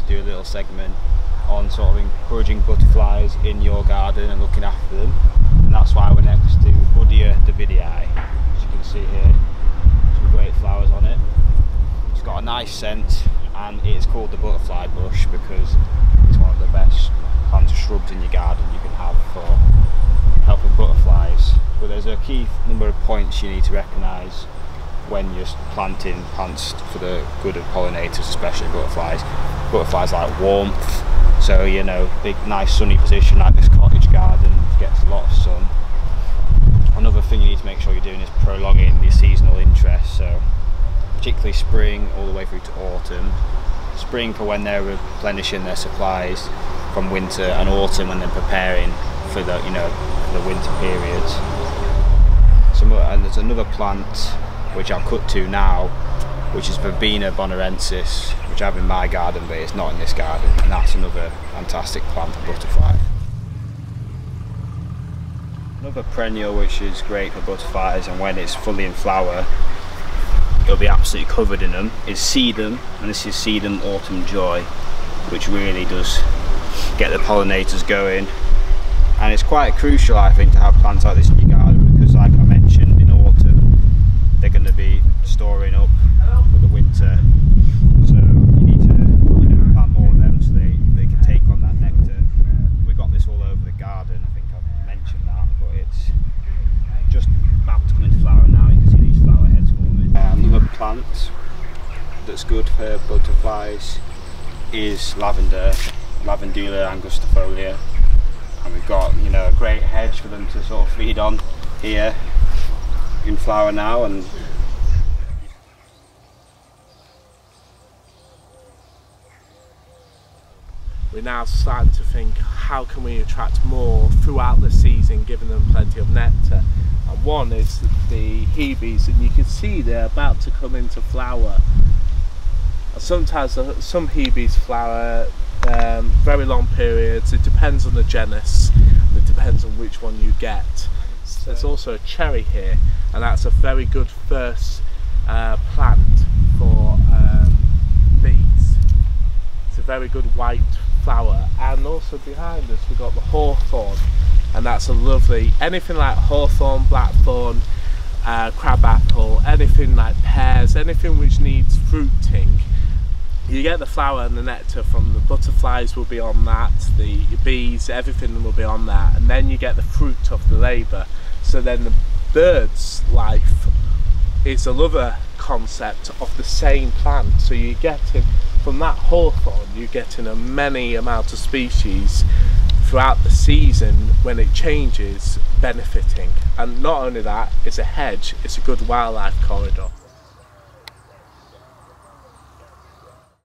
do a little segment on sort of encouraging butterflies in your garden and looking after them. And that's why we're next to Buddleia Davidii, as you can see here. Some great flowers on it. It's got a nice scent and it's called the butterfly bush because it's one of the best plants shrubs in your garden you can have for helping butterflies. But there's a key number of points you need to recognise when you're planting plants for the good of pollinators, especially butterflies. Butterflies like warmth, so you know, big nice sunny position like this cottage garden gets a lot of sun. Another thing you need to make sure you're doing is prolonging the seasonal interest, so particularly spring all the way through to autumn. Spring for when they're replenishing their supplies from winter and autumn when they're preparing for the you know the winter periods. And there's another plant which I'll cut to now, which is Verbena bonariensis, which I have in my garden, but it's not in this garden, and that's another fantastic plant for butterfly. Another perennial which is great for butterflies, and when it's fully in flower, it'll be absolutely covered in them, is sedum, and this is sedum autumn joy, which really does get the pollinators going. And it's quite crucial, I think, to have plants like this in your garden because, like I mentioned, in autumn they're going to be storing up for the winter. So you need to you know, plant more of them so they, they can take on that nectar. We've got this all over the garden, I think I've mentioned that, but it's just about to come into flower now. You can see these flower heads forming. Uh, another plant that's good for butterflies is lavender, Lavandula angustifolia. And we've got, you know, a great hedge for them to sort of feed on here in flower now and we're now starting to think how can we attract more throughout the season giving them plenty of nectar? And one is the hebes and you can see they're about to come into flower. Sometimes some hebes flower um, very long periods. It depends on the genus and it depends on which one you get. There's also a cherry here and that's a very good first uh, plant for um, bees. It's a very good white flower. And also behind us we've got the hawthorn. And that's a lovely anything like hawthorn blackthorn uh, crabapple anything like pears anything which needs fruiting. You get the flower and the nectar from the butterflies will be on that the bees everything will be on that. And then you get the fruit of the labour so then the bird's life is another concept of the same plant. So you're getting from that hawthorn you're getting a many amount of species throughout the season when it changes benefiting. And not only that it's a hedge it's a good wildlife corridor